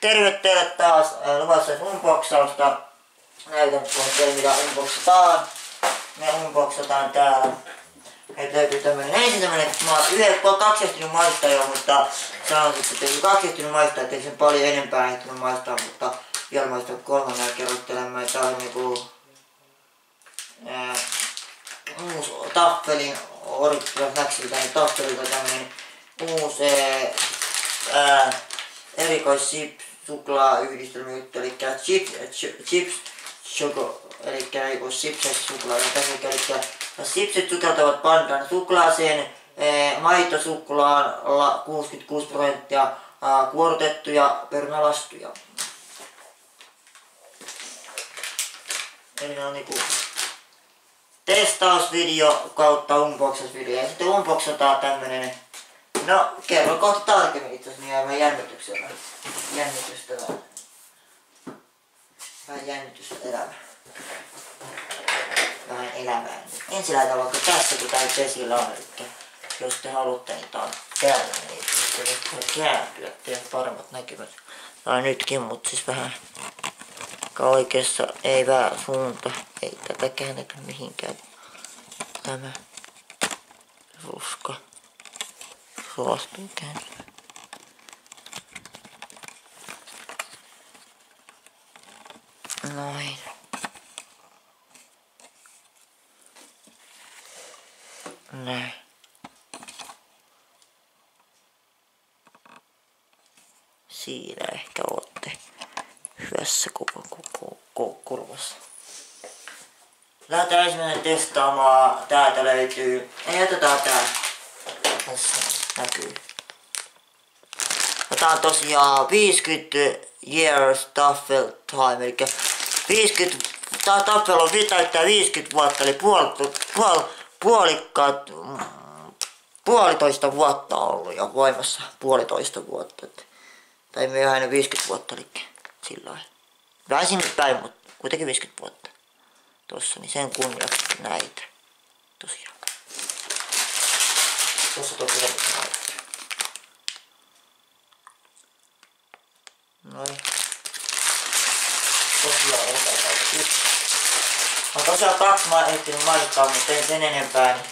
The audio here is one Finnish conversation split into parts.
terve teille taas luvassa unboxausta. Näytän teille mitä unboxataan. Me unboxataan täällä. Meiltä löytyy tämmönen, ensin tämmönen, mä oon yhden, kaksi ehtinyt maistaa jo, mutta sanon sitten, että ei kaksi ehtinyt maistaa, ettei sen paljon enempää ehtinyt maistaa, mutta vielä maistaa kolmannen kerrottelemaan. Tää on niinku ää, uusi taffelin Original Snacksilta, niin taffelilta tämmönen uusi ää, erikois chips suklaayhdistelmä juttu, eli chips, chips choco, eli niinku chipset suklaa, eli chipset sukeltavat pandan suklaaseen, maitosuklaan 66 prosenttia kuortettuja perunalastuja. Eli ne on niinku testausvideo kautta unboxausvideo. Ja sitten unboxataan tämmönen No, kerro kohta tarkemmin itse asiassa, niin jää jännityksellä. Jännitystä vähän. Vähän jännitystä elämä. Vähän elämää. Ensin lähdetään vaikka tässä, kun tää esillä on. Eli jos te haluatte, niin tää on täällä. Niin te voitte kääntyä, teidän paremmat näkymät. Tai nytkin, mutta siis vähän oikeassa ei väärä suunta. Ei tätä käännetä mihinkään. Tämä ruska suostuu kääntämään. Noin. Näin. Siinä ehkä ootte hyvässä koko, koko, koko kurvassa. Lähdetään ensimmäinen testaamaan. Täältä löytyy. Ei otetaan tää. Tässä näkyy. Ja tää on tosiaan 50 years Taffel time, eli 50, tää Taffel on täyttää 50 vuotta, eli puol, puol, puolikkaat, puolitoista vuotta ollut jo voimassa, puolitoista vuotta. Tai myöhäinen 50 vuotta, eli lailla. Vähän sinne päin, mutta kuitenkin 50 vuotta. Tossa, niin sen kunniaksi näitä. Tosiaan. Tuossa toki näitä. Noin. Tosiaan otetaan. No tosiaan kaksi mä ehtinyt mutta en sen enempää, niin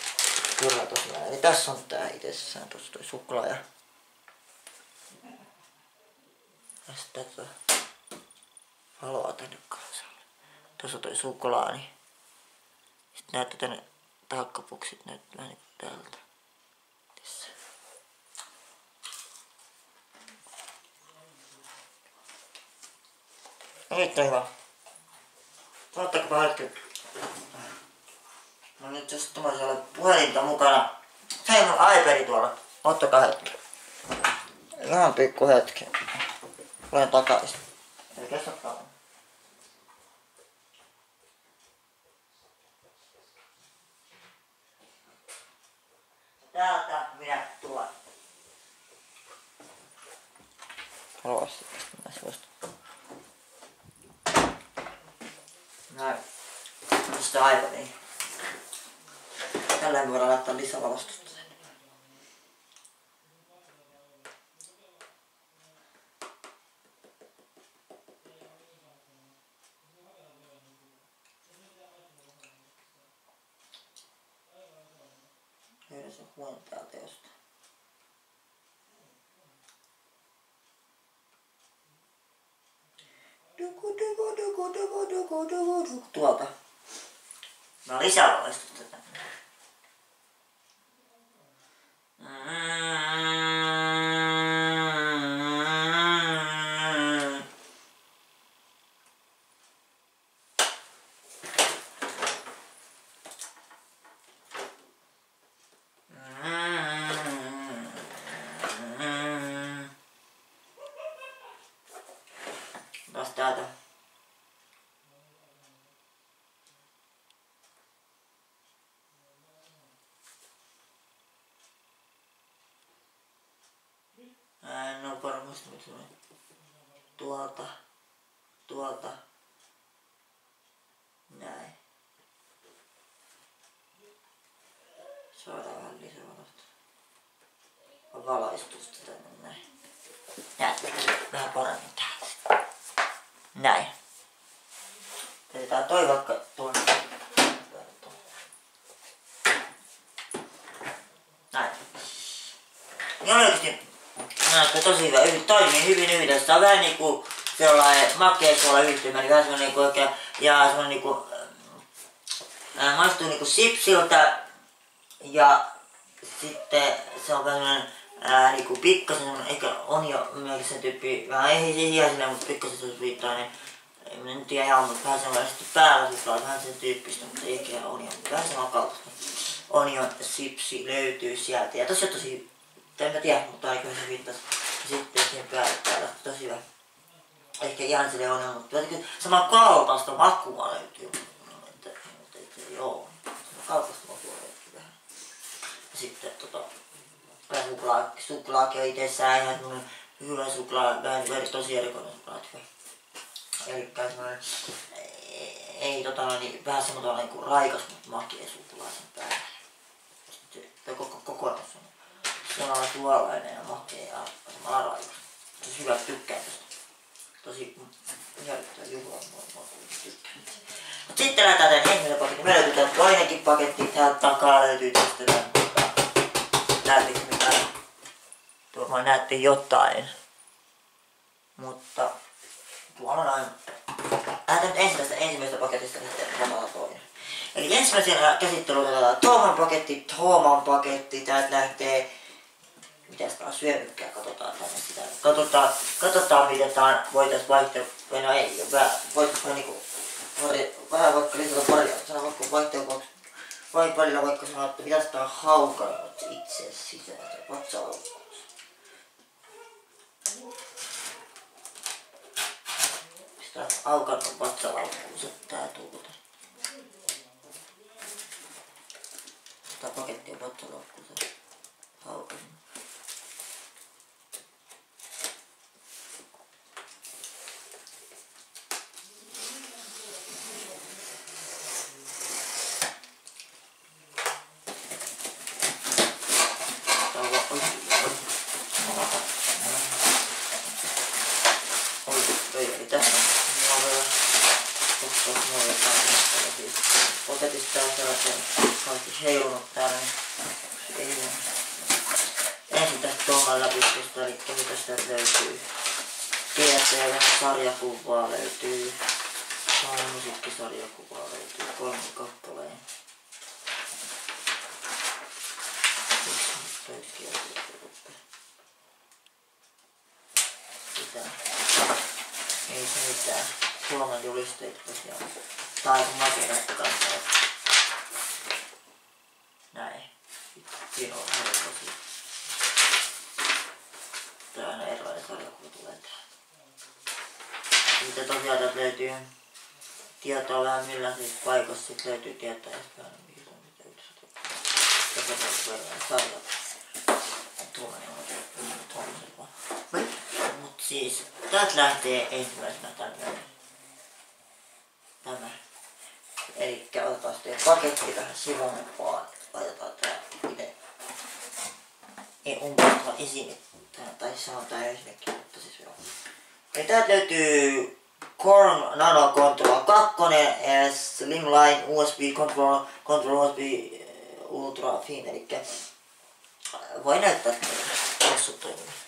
kyllä tosiaan. Eli tässä on tää itsessään, tossa toi suklaa ja... Ja sitten tätä valoa tänne. Tuossa toi suklaa, niin... Sitten näette tänne takkapuksit näyttää vähän niinku täältä. Erittäin hyvä. Ottakaa hetki. No nyt jos tuollaisella puhelinta mukana. Hei mun iPad tuolla. Ottakaa hetki. Ihan pikku hetki. Olen takaisin. Eli kestäkää. Täältä minä tulen. Haluaisin tästä näistä Näin. Sitten aika niin. Tällä me voidaan laittaa lisävalostusta sen. Löydä se huono täältä jostain. Duku, duku, duku, duku, duku, duku, duku. Tuolta. No lisävalaistusta tänne. Mm. Mm. Taas täältä. Mä en oo varmasti mitä se on. Tuolta. Tuolta. Näin. Saadaan vähän lisävalosta. Valaistusta tänne näin. Näette vähän paremmin täältä. Näin. Jätetään toi vaikka tuonne. Näin. Ja oikeesti näyttää tosi hyvä. Yh, toimii hyvin yhdessä. Tää on vähän niinku sellainen makeasuola yhtymä, niin vähän semmonen niinku oikein, ja semmonen niinku, ää, maistuu niinku sipsiltä, ja sitten se on vähän ää, niinku pikkasen, ehkä on jo sen tyyppi, vähän ei hihaisena, mutta pikkasen se viittainen. En nyt ihan, mutta vähän semmoinen sitten päällä suklaa, vähän sen tyyppistä, mutta ei ehkä on jo, vähän semmoinen kaltaista. Onion sipsi löytyy sieltä. Ja tosi tosi, en mä tiedä, mutta aika se viittasi. Sitten siihen päälle täällä, tosi hyvä. Ehkä ihan sille on, mutta sama kaltaista makua löytyy. Että, että, että, joo, kaltaista makua löytyy vähän. Ja sitten tota, suklaa, suklaakin on itsessään ihan hyvä suklaa, vähän tosi erikoinen suklaa. Eli semmoinen, ei, ei tota, niin, vähän semmoinen niin kuin raikas, mutta makea suklaisen päällä. Sitten koko kokonaisuus on sellainen suolainen ja makea ja raikas. Tosi hyvä, tykkään tästä. Tosi hyödyttävä juhla, mä tykkään. Mut sitten lähdetään ensimmäinen paketti. Me löytyy tää toinenkin paketti, täältä takaa löytyy tästä tämän. Näettekö mitä? Tuolla näette jotain. Mutta tuolla noin. Lähdetään ensimmäisestä, ensimmäisestä paketista sitten ottaa toinen. Eli ensimmäisenä käsittelyyn otetaan Toman paketti, Toman paketti. Täältä lähtee mitäs taas syönykkää, katsotaan tänne sitä. Katsotaan, katsotaan miten tää voitais vaihtaa, no ei, voitais vähän niinku, vähän vaikka lisätä variaatiota, vaikka vaihtaa vai välillä vaikka sanoa, että mitäs tää on haukannut itse sisään, vatsalaukkuus. Sitä on haukannut vatsalaukkuus, että tää tuuta. Sitä pakettia vatsalaukkuus haukannut. paketista on sellaisen kaikki heilunut täällä. Niin ei Ensin tästä tuolla läpistystä, eli mitä sitä löytyy. Tietoja, vähän sarjakuvaa löytyy. Kolme musiikkisarjakuvaa löytyy, kolme kappaleen. Sitä. Ei se mitään. Suomen julisteet tosiaan. Tää on aika makeita kanssa. Näin. Siinä on ihan tosi. Tää on erilainen sarjakuva tulee tähän. Sitten tosiaan täältä löytyy vähän millaisissa paikoissa sit löytyy ja sitten vähän mihin on mitä yhdessä Tätä on sarjat. Tuollainen on tuollaisen vaan. Mut siis täältä lähtee ensimmäisenä tämmönen. Tämä. Eli otetaan sitten paketti vähän sivunnepaan. Laitetaan tää itse ei umpautua esine. Tai sanotaan esimerkiksi, mutta siis joo. Eli täältä löytyy Korn Nano Control 2, Slimline USB Control, Control USB eh, Ultra Fin, eli voi näyttää teille, jos toimii.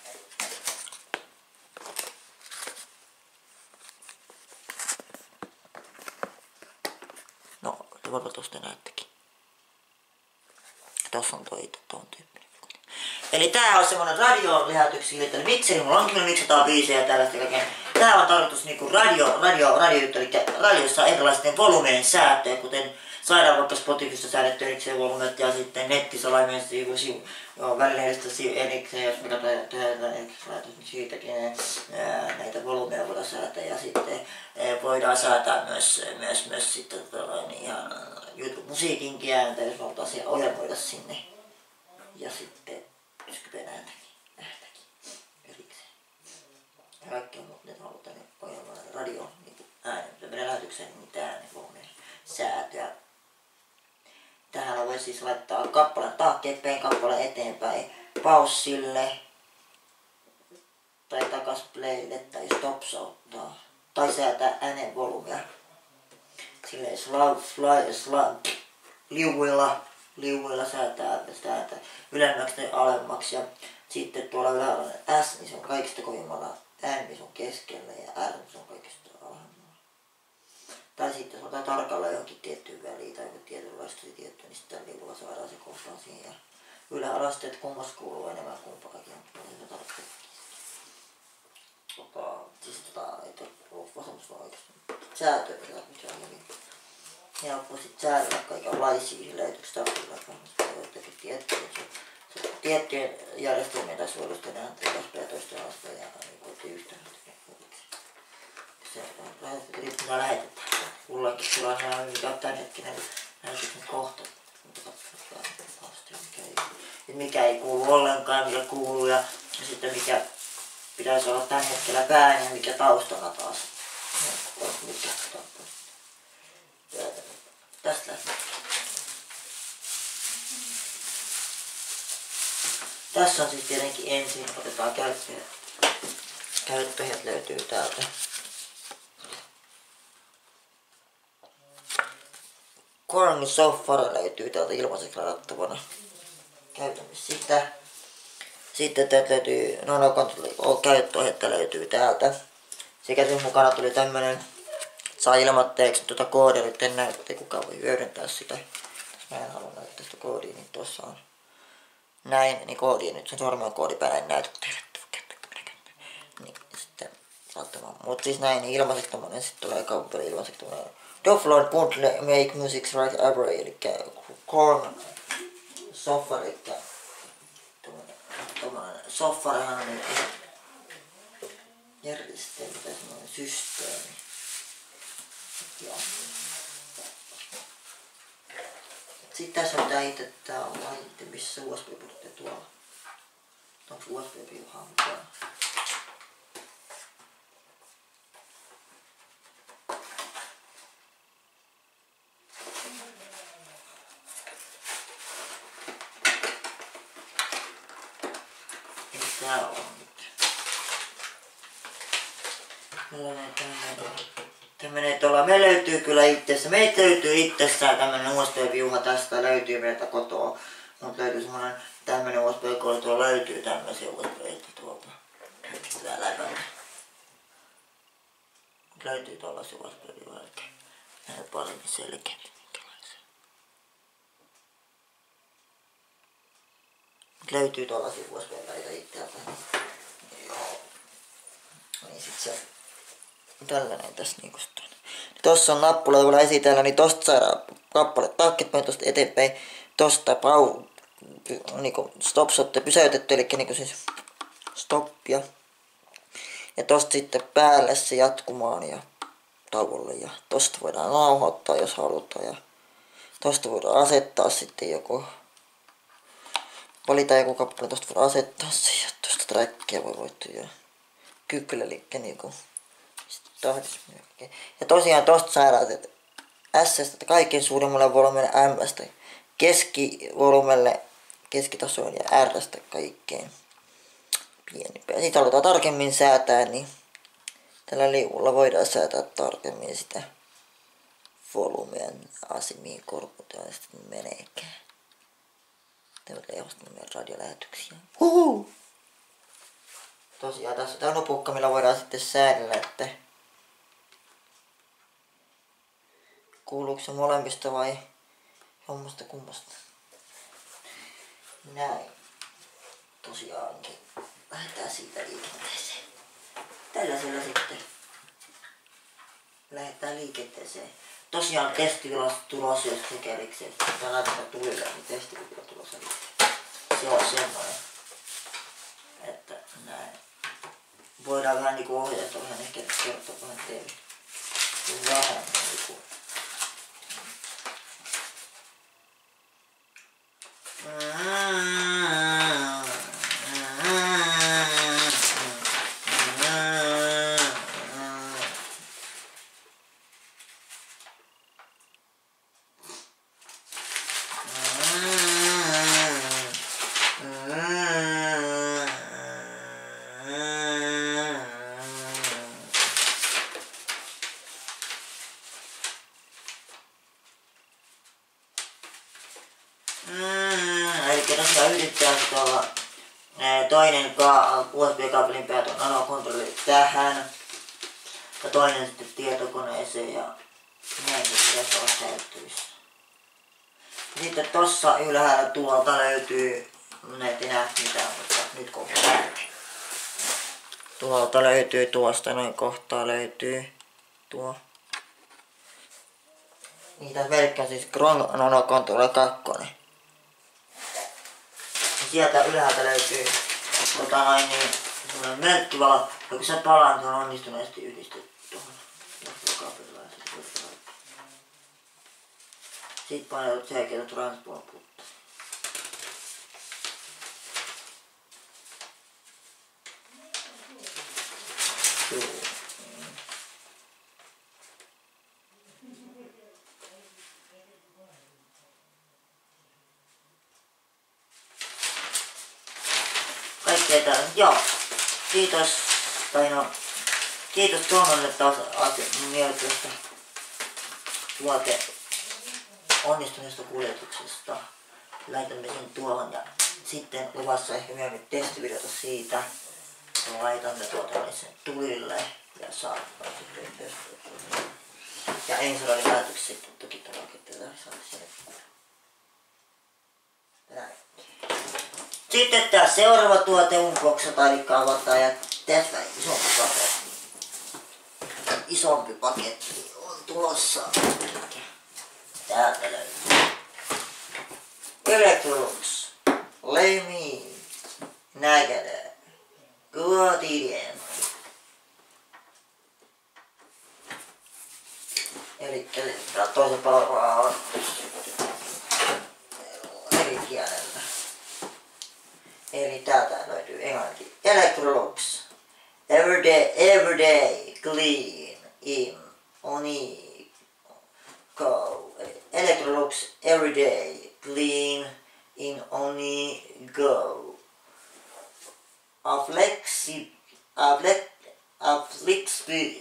varmaan tuosta näettekin. Tuossa on toi tuon tyyppinen. Eli tää on semmonen radiolähetyksiä, että mikseri, mulla on kyllä 500 biisejä tällaista kaikkea. Tää on tarkoitus niinku radio, radio, radio, eli radiossa erilaisten volumeen säätöjä, kuten saadaan vaikka Spotifysta säädetty erikseen volumet ja sitten netissä laimeen sivu, sivu, joo, välineistä erikseen, jos mitä tehdään erikseen, niin siitäkin ää, näitä volumeja voidaan säätää ja sitten ää, voidaan säätää myös, myös, myös sitten niin ihan YouTube-musiikinkin ääntä, jos halutaan siellä ohjelmoida sinne. Ja sitten yskypen ääntäkin, ääntäkin erikseen. Ne halutaan ohjelmoida radio niin äänen, menee lähetykseen, niin äänen volumeen säätöä Tähän voi siis laittaa kappaleen taakkeetpäin, kappale eteenpäin, paussille tai takas playlle tai stopsauttaa. tai säätää äänen volumea. Silleen sla, sla, sla, liuilla, liuilla säätää, säätää ylemmäksi tai alemmaksi. Ja sitten tuolla ylhäällä S, niin se on kaikista kovimmalla, Niin se on keskellä ja niin se on kaikista alhaalla. Tai sitten jos otetaan tarkalleen johonkin tiettyyn väliin tai joku tietynlaista tietty, niin sitten liuilla saadaan se kohtaan siihen. Ja yläalasteet kummassa kuuluu enemmän kumpaakin, mutta se tarkoittaa. Tota, siis tota, ei vaan oikeasti. Säätö, mitä on hyvin helppo sit säädellä kaikenlaisia löytyykö tappilakaan. Joitakin tiettyjä, se, se tiettyjen järjestelmien suojelusta nähdään alaspäin toista alaspäin ja niin voitte yhtään se riippuu lähetetään. Mullakin tulee nämä mikä tämän hetkinen lähetyksen kohta. Mikä ei, kuulu ollenkaan, mikä kuuluu ja, sitten mikä pitäisi olla tällä hetkellä pään ja mikä taustalla taas. Ja, mikä Tästä lähtee. Tässä on siis tietenkin ensin, otetaan käyttöjät. Käyttöjät löytyy täältä. Kormi Software löytyy täältä ilmaiseksi ladattavana. Käytämme sitä. Sitten täältä löytyy Nano Control käyttöohjetta löytyy täältä. Sekä sen mukana tuli tämmönen saa ilmoitteeksi tuota koodia, nyt en ettei kukaan voi hyödyntää sitä. Mä en halua näyttää sitä koodia, niin tuossa on näin, niin koodi nyt sen sormen koodipäällä en näytä teille. Niin, sitten saattamaan. Mut siis näin, niin ilmaiseksi tommonen, sitten tulee kaupan ilmaiseksi tommonen Doflord won't make music right ever, eli Korn software, eli tommonen, tommonen softwarehan on järjestelmä tai semmonen systeemi. Joo. Sitten tässä on tää itse, tää on laite, missä USB-portti tuolla. Onko USB-piuhaa mukaan? Tää on nyt. Tällainen tämmöinen. Tämmönen tuolla, me löytyy kyllä itsessä, meitä löytyy itsessään tämmönen USB-viuha tästä löytyy meiltä kotoa. Mut löytyy semmonen tämmönen USB-koodi, tuolla löytyy tämmösiä USB-itä tuolta. Tää läpällä. Löytyy tuolla se USB-viuha, eli näin paremmin selkeämpi löytyy tuollaisia USB-päitä itseltä. Joo. Niin sit se tällainen tässä niinku on. Tossa on nappula, kun esitellä, niin tosta saadaan kappale. Taaksepäin, tosta eteenpäin, tosta pau, niinku stop sotte pysäytetty, eli niinku siis stoppia. Ja tosta sitten päälle se jatkumaan ja tauolle. Ja tosta voidaan nauhoittaa, jos halutaan. Ja tosta voidaan asettaa sitten joku valita joku kappale, tosta voidaan asettaa se. Ja tosta trackia voi voittaa. Ja kykkylä, eli niinku ja tosiaan tosta saadaan, että S kaikkein suurimmalle volumelle M keskivolumelle keskitasoon ja R kaikkein pienimpiä. Sitten halutaan tarkemmin säätää, niin tällä liulla voidaan säätää tarkemmin sitä volumea asimiin korkutaan sitten meneekään. Tämä on meidän radiolähetyksiä. Huhu! Tosiaan tässä on nopukka, millä voidaan sitten säädellä, että Kuuluuko se molemmista vai hommasta kummasta? Näin. Tosiaankin. Lähdetään siitä liikenteeseen. Tällaisella sitten. Lähdetään liikenteeseen. Tosiaan testivilas tulos, jos tekee erikseen. Tämä laitetaan tulille, niin testivilas tulos Se on semmoinen. Että näin. Voidaan vähän niinku ohjata vähän ehkä kertoa vähän teille. Vähän niinku toinen ka- USB-kaapelin päät on nanokontrolli tähän. Ja toinen sitten tietokoneeseen ja näin pitäisi olla käyttävissä. Sitten tossa ylhäällä tuolta löytyy, näitä enää mitään, mutta nyt kohta Tuolta löytyy, tuosta noin kohtaa löytyy tuo. Niitä pelkkä siis Chronocontroller 2. Sieltä ylhäältä löytyy tota noin niin ja kun se palaa, on onnistuneesti yhdistetty tuohon. Sitten transport putta. Joo. Kaikkea täällä. Joo. Kiitos. Tai no, kiitos Tuomolle taas mielestä tuote onnistuneesta kuljetuksesta. Laitamme sen tuohon ja sitten luvassa ehkä myöhemmin testivideota siitä. Laitamme tuota sen tulille ja saamme sitten. Ja ensi oli päätöksi sitten toki tarkoittaa saada sinne Näin. Sitten tää seuraava tuote unboxata, eli avataan ja tässä isompi paketti. Isompi paketti on tulossa. Täältä löytyy. Electrolux. Lemi. Nägede. Guardian. Eli toisen palvelua on eri kielellä. Eli täältä löytyy englanti. Electrolux. Everyday, everyday clean in oni go. Electrolux everyday clean in only go. A flexi, a flex, a flexi,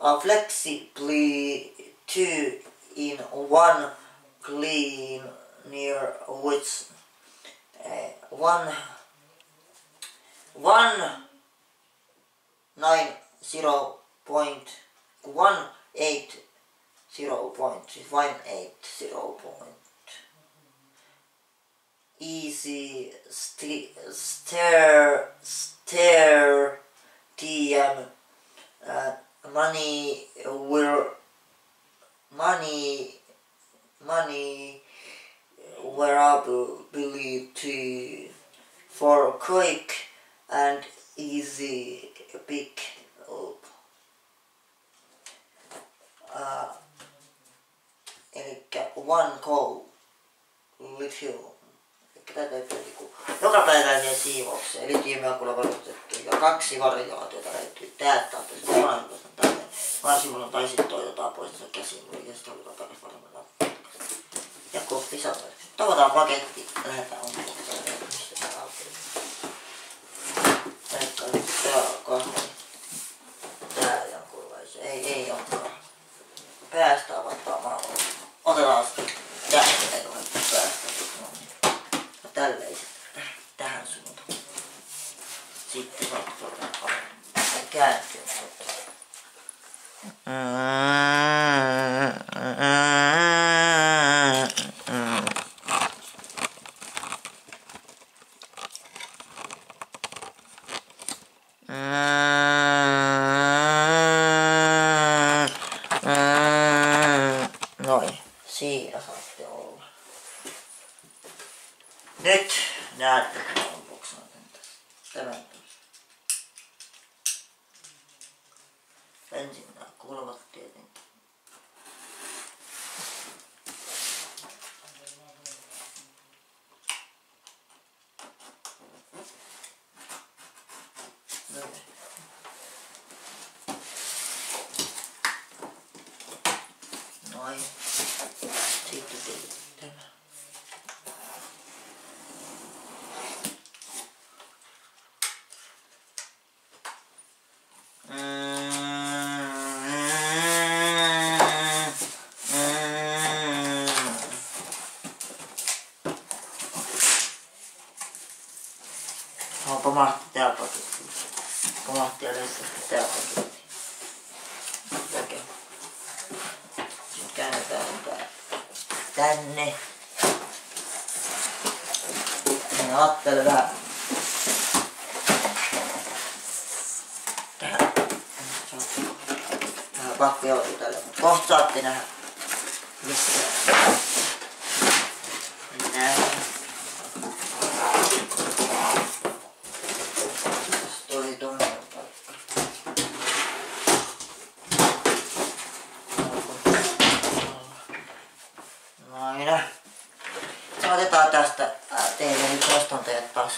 a flexibly two in one clean near which uh, one one nine zero point one eight zero point one eight zero point. Easy st stair stair TM uh, money will money money wearability for quick and easy pick Uh, eli one call little. Tätä täytyy niinku jokapäiväiseen siivoukseen, eli tiimiakulla varustettu ja kaksi variaatiota löytyy. Täältä on tosi molemmista tänne. Varsin tai sitten toi jotain pois tässä käsiin, ja sitten oli takaisin varmaan ja kohti sanoa. Tavataan paketti, lähdetään mistä tää on kahden. Tää jonkunlaisen. Ei, ei olekaan. Päästä avataan Otetaan tää, ei ole päästä. No niin. Ja tälleiset tähän suuntaan. Sitten saat tuota kääntyä. Noin, siinä saatte olla. Nyt näette, kun on boksaan tämän. Ensin nämä kulmat tietenkin. Noin. Noin. Sitten teet tämä. tänne. Ja ajattelin vähän tähän. Vähän pakko joutua tälle. Kohta saatte nähdä. Missä. Näin. Toi tuonne paikka. Noin. Se otetaan tästä ää, teille nyt nostantajat taas.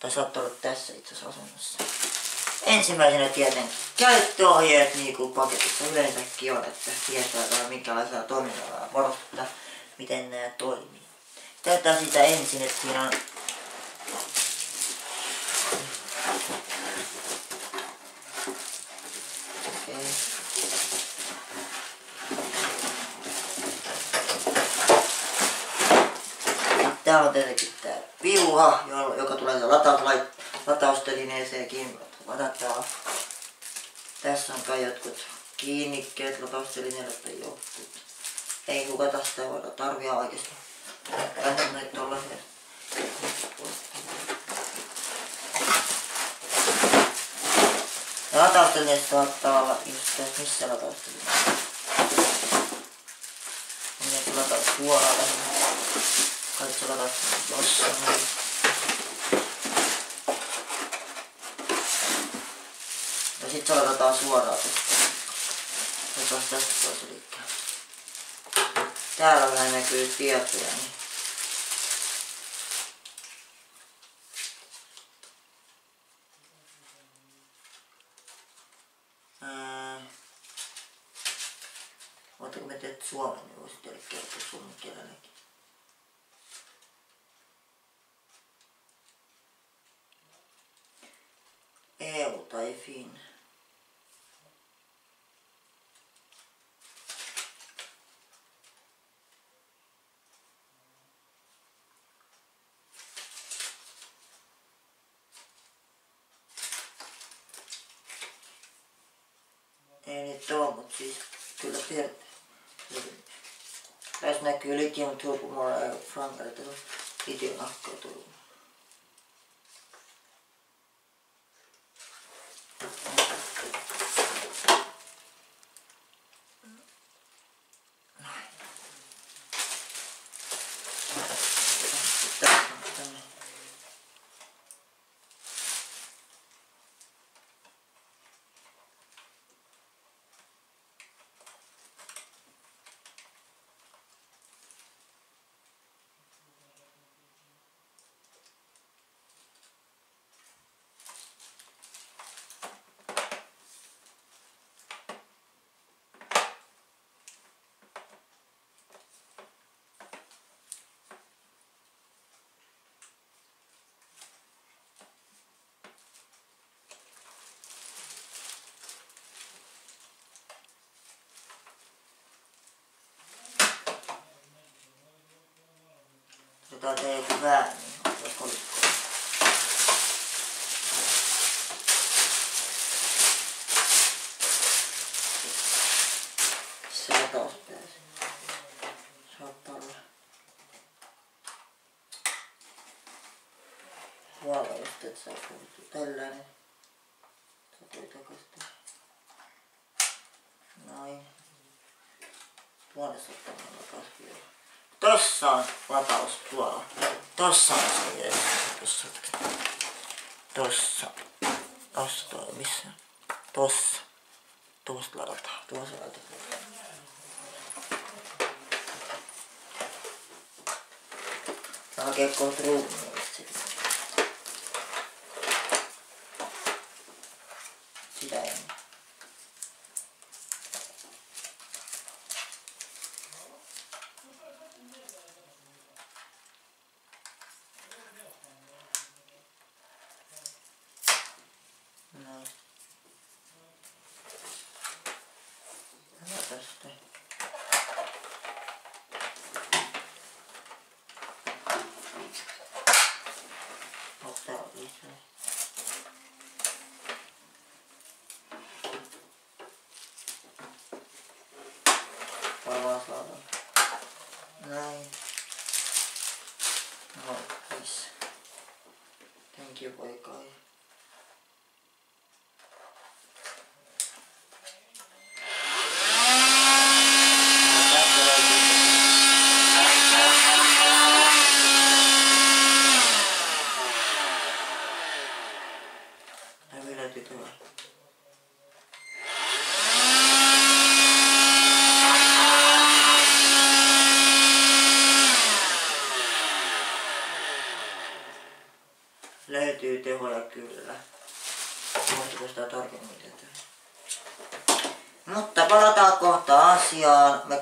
Tai oot ollut tässä itse asiassa asennossa. Ensimmäisenä tietenkin käyttöohjeet niin kuin paketissa yleensäkin on, että tietää vähän minkälaisella toiminnalla varustetta, miten nämä toimii. Täytetään sitä ensin, että siinä on Täällä on tietenkin tää piuha, jo- joka tulee lataustelineeseenkin ladataan. Tässä on kai jotkut kiinnikkeet lataustelineelle tai jotkut. Ei hukata sitä voida tarvia oikeesti. Lähden näitä tollasia. Ja lataustelineessä saattaa olla just tässä missä lataustelineessä. Minä lataus suoraan lähinnä. Kai se lataus jossain. Ja sit se latataan suoraan tästä. Otetaan tästä pois elikkä. Täällä vähän näkyy tietoja, niin kun mä teet suomen, niin voisit teille kertoa suomen kielelläkin. EU tai Fin. Ei niitä oo, mut siis kyllä tiedät. Tässä näkyy litium turbomora frankarit, että litium akkaa tullut. Tässä on tänne. Tää joku väärin. Se just, et saa puhuttu tällainen. Satui takasta. Noin. Tuonne saattaa olla kasvia. Tossa on lataus tuolla. Tossa on se jees. Tossa. Tossa. Tossa tuolla. Missä? Tossa. Tuosta ladataan. Tuossa ladataan. Tää on kohta ruumiin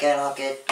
cannot get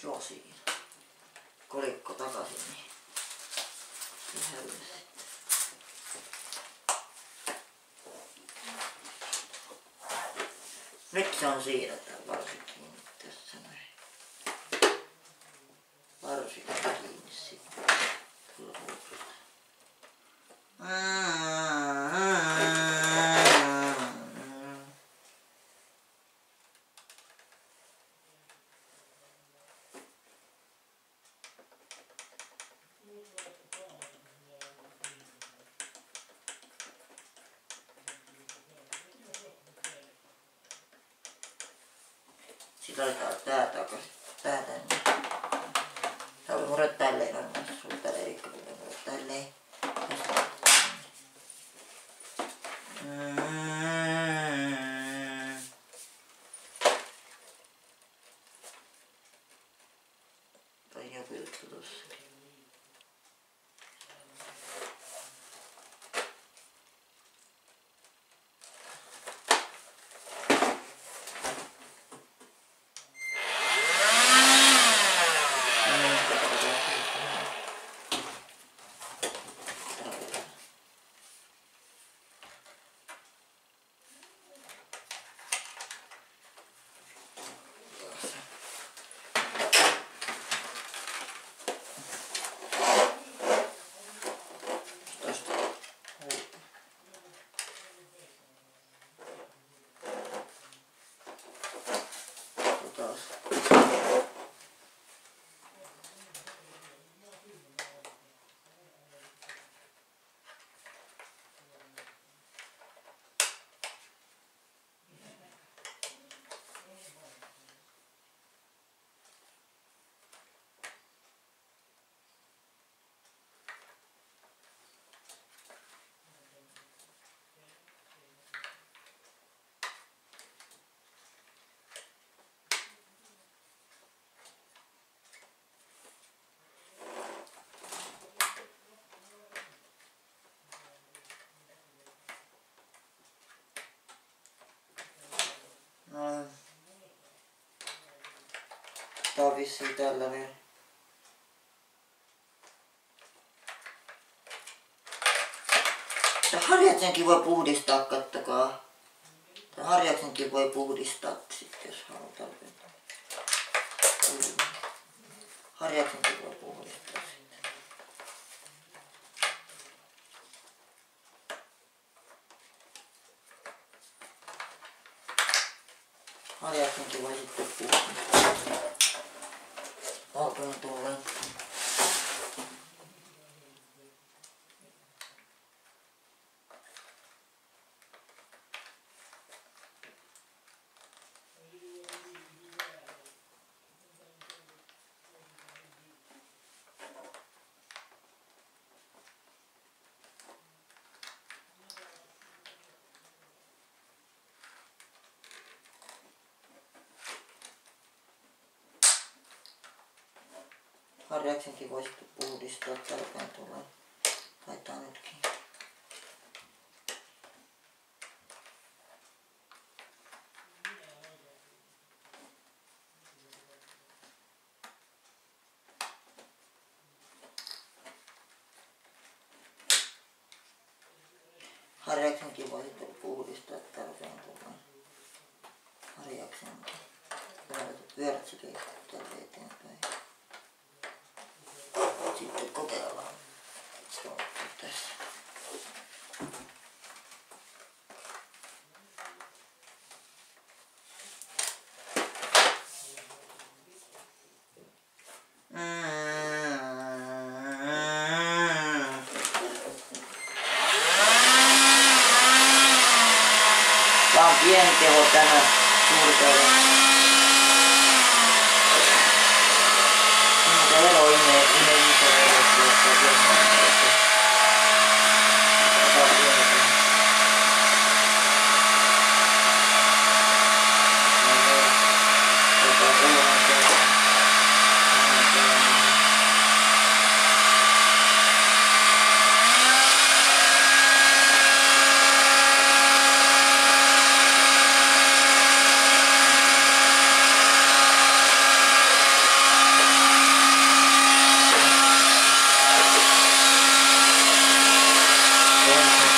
suosiin kolikko takaisin, niin. Nyt se on siinä tämä varsinkin niin tässä näin. Varsinkin kiinni sitten. Mm. Vissiin tällä vielä. Ja harjaksenkin voi puhdistaa, kattokaa. Ja harjaksenkin voi puhdistaa sitten, jos halutaan. Harjaksenkin voi puhdistaa sitten. Harjaksenkin voi sitten puhdistaa. Autoon tulee. Harjaksenkin voisi puhdistaa tarpeen tulee. Taitaa nytkin. Harjaksenkin voisi puhdistaa tarpeen tulee. Harjaksenkin. Pyörät, pyörät sekin tälle eteenpäin. Sitten kokeillaan. Se on tässä. Mm. Tää on pieni teho tänään suurteho. Mutta ero imee, imee iso ero tuosta jossain. Tää on pieni teho. No niin. Tota, kolmas teho. Kolmas teho.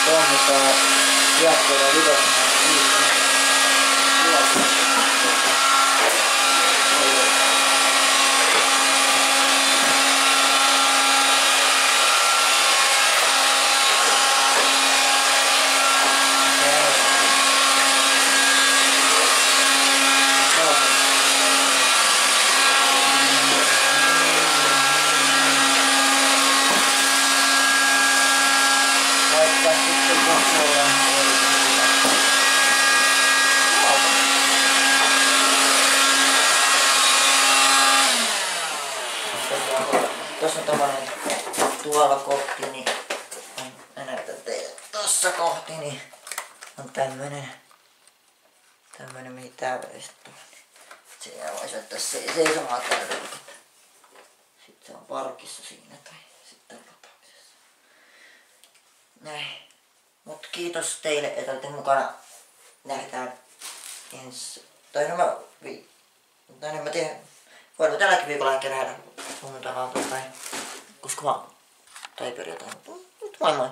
Toimitaan jatkoilla ylös. Laittaa sitten kohdallaan. Tuossa on tommonen tuolla kohti, niin on, mä näytän teille tossa kohti, niin on tämmönen, tämmönen mihin tää istuu. Siinä voisi ottaa se, seisomaan täällä. Sitten se on tai sitten latauksessa. Näin. Mut kiitos teille, että olette mukana. Nähdään ensi... Tai no mä... Vi... Tai no mä tiedän. Voidaan tälläkin viikolla ehkä nähdä sunnuntaina tai koska vaan. Tai perjantaina. Nyt moi moi.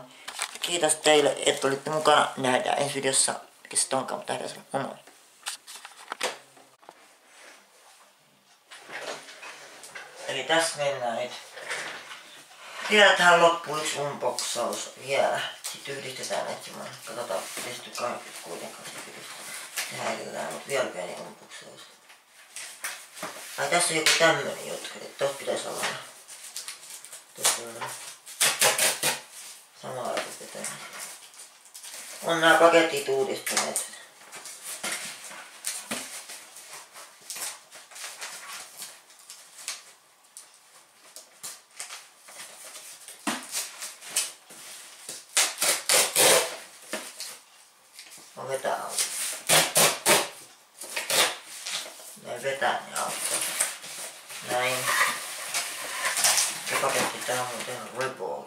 Kiitos teille, että olitte mukana. Nähdään ensi videossa. Mikä se onkaan, mutta nähdään. Moi moi. Eli tässä mennään nyt. Vielä tähän loppuun yksi unboxaus vielä. Sitten yhdistetään etsimään. Katsotaan, pitäisikö 20 kuitenkaan. Tehdään erillään, mutta vielä pieni unboxaus. Ai tässä on joku tämmönen juttu, että tossa pitäisi olla. Tossa on samanlaiset vetää. On nää paketit uudistuneet. Mä vetää auto. Näin vetää ne auto. Näin. Se paketti tää on muuten Rebel.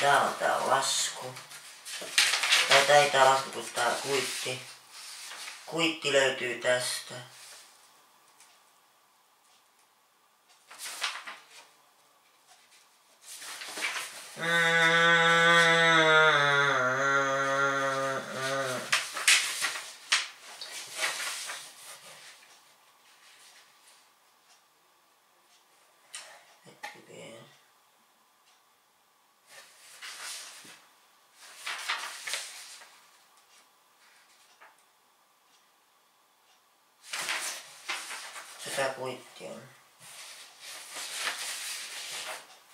Tää on tää lasku. Tai tää ei tää lasku, kun tää kuitti. Kuitti löytyy tästä. Mm. Hetkinen. Tätä kuitti on.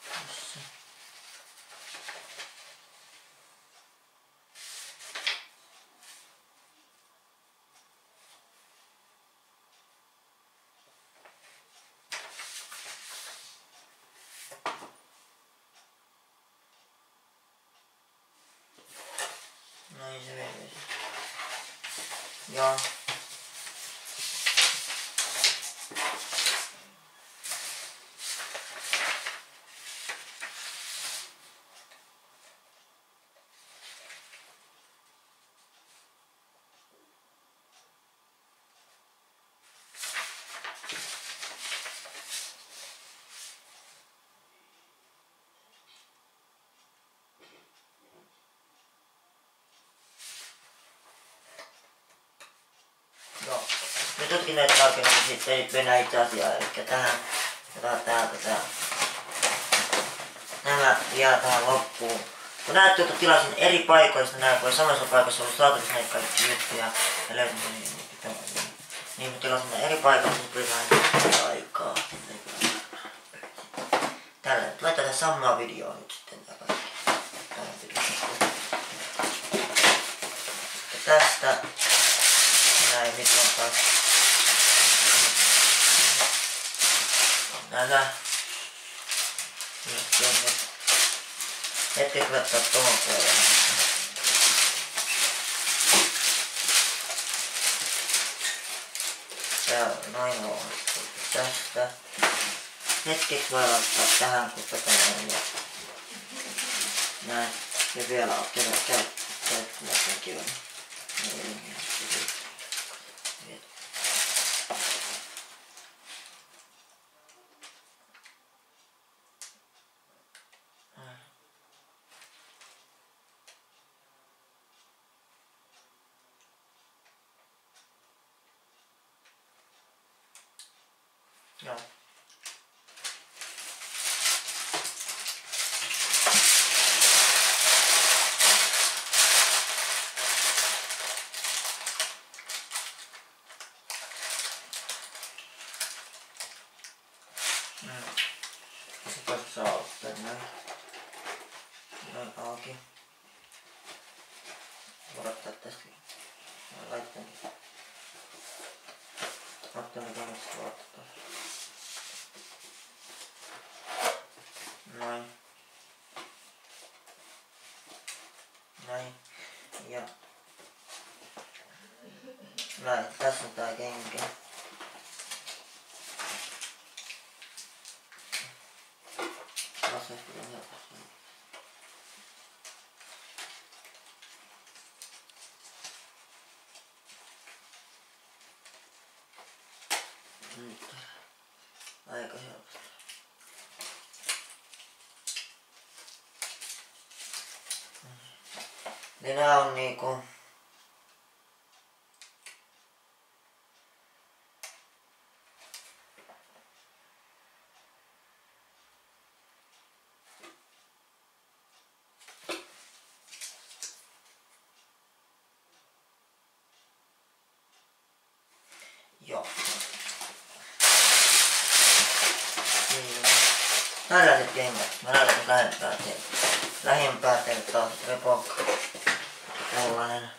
Tässä. Näin se menee. Joo. Joo. Me näitä tarkemmin sitten nyt mennään itse asiaan. Eli tähän otetaan tää. Nämä jää tähän loppuun. Kun näette, että tilasin eri paikoista nämä, ei samassa paikassa ollut saatavissa näitä kaikki juttuja ja löysin niin, niin, niin, niin, niin mä tilasin nämä eri paikoista, niin vähän aikaa. Tällä laitetaan samaa videoa nyt sitten tästä näin nyt on taas nämä nyt on nyt. Hetki laittaa tää on noin on tästä. Hetkeksi voi laittaa tähän kun tätä on ja näin. Ja vielä on kerran käyttämätönkin on niin, Joo. Mm. Sitten saa ottaa näin. Näin auki. Tästä. Mä laitan. Ne kannattaa ottaa. Noin. Näin. Ja näin. Tässä on tää kenkä. Tässä on helposti. Nyt. Aika helposti. Nää on niinku... Joo. Niin. Tällaiset kengät. Mä laitan lähempää teille. Lähimpää teille taas repokka. Tällainen.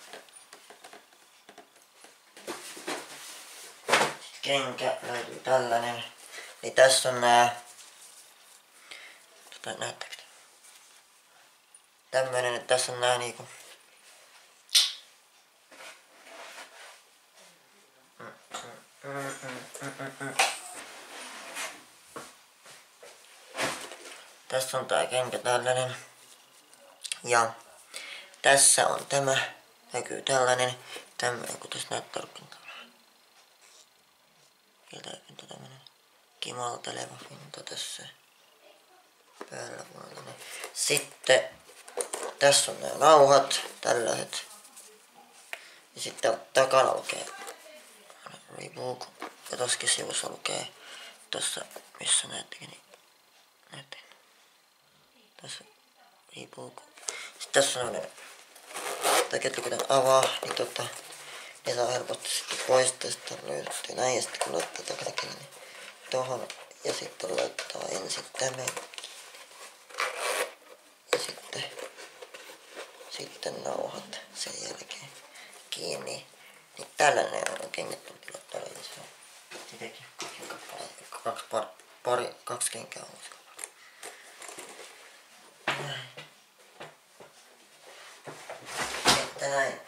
Kenkä löytyy tällainen. Eli tässä on nää... Tota, näettekö te? Tämmönen, että tässä on nää niinku... Tässä on tää kenkä tällainen. Ja tässä on tämä, näkyy tällainen. tämmönen, kun tässä näyttää pinta. Iltapinta tämmönen kimalteleva pinta tässä päällä puolella. Sitten tässä on nämä nauhat, tällaiset. Ja sitten takana lukee Reebok. Ja tossakin sivussa lukee tossa, missä näettekin, niin näette. Tässä Reebok. Sitten tässä on ne, tai ketju kun avaa, niin tota, ne saa helposti sitten pois tästä löydettyä näin. Ja sitten kun laittaa takaisin, niin tohon. Ja sitten laittaa ensin tämän. Ja sitten, sitten nauhat sen jälkeen kiinni. Niin tällainen on kengät on kyllä todellisia. Sitäkin kaksi. Kaksi pari, pari kaksi kenkää on uskon. Näin. Että näin.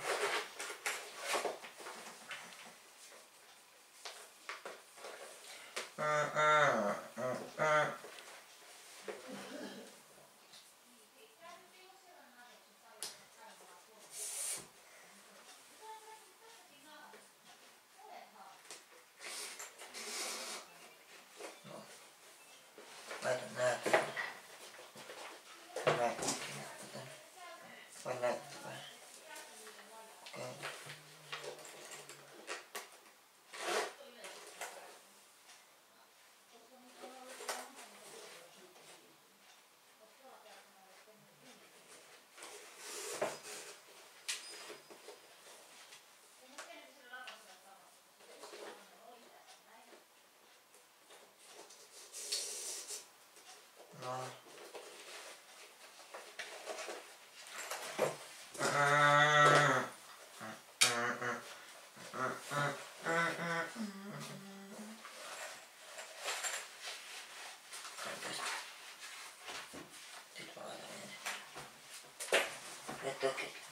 do.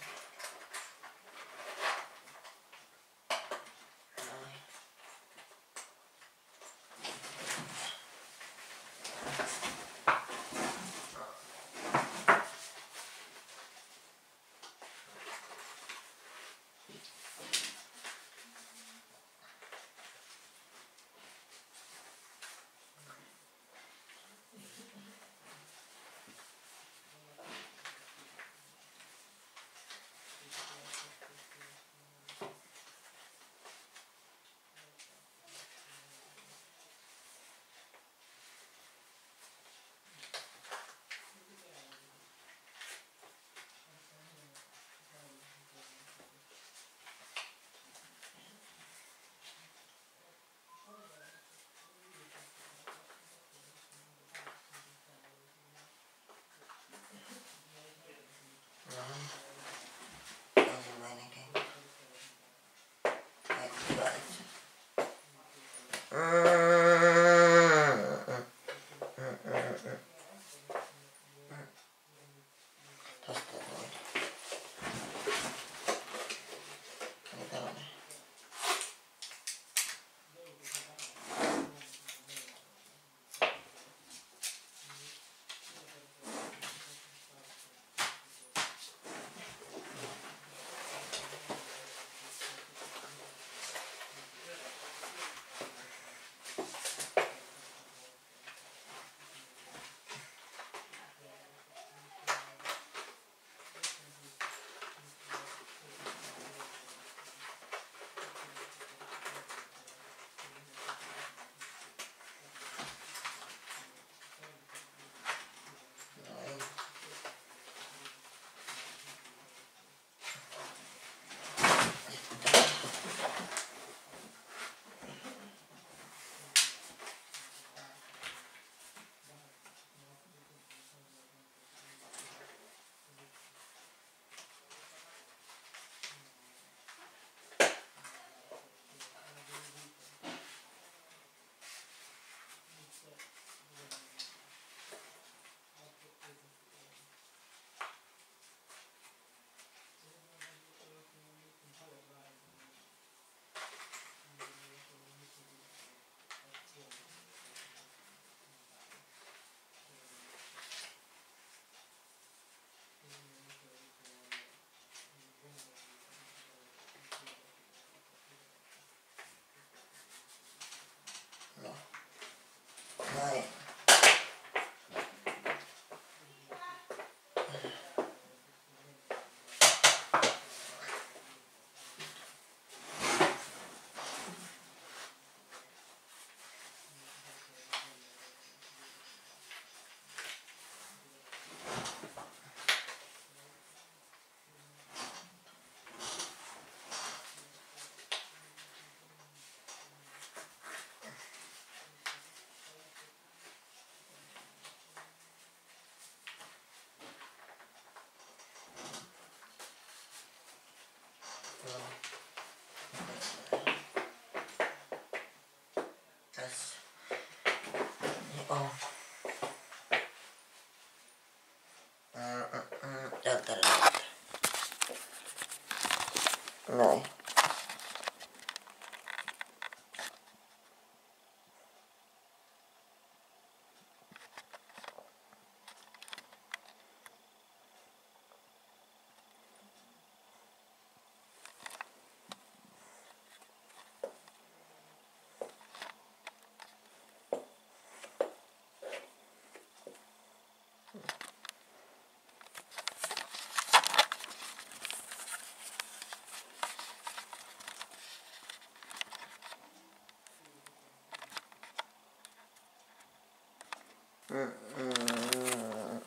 Mm, mm.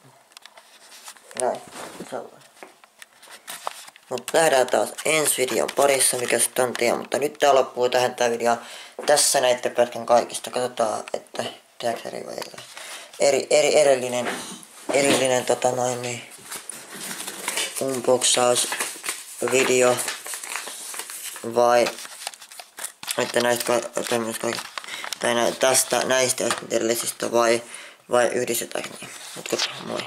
Näin, sellainen. Mutta nähdään taas ensi videon parissa, mikä sitten on tee, mutta nyt tää loppuu tähän tää video. Tässä näitte pätkän kaikista. Katsotaan, että tehdäänkö eri vai. Eri, eri, erillinen, erillinen tota noin niin, unboxaus video vai että näistä tai tästä näistä erillisistä vai vai yhdistetäänkö niin. Mut moi.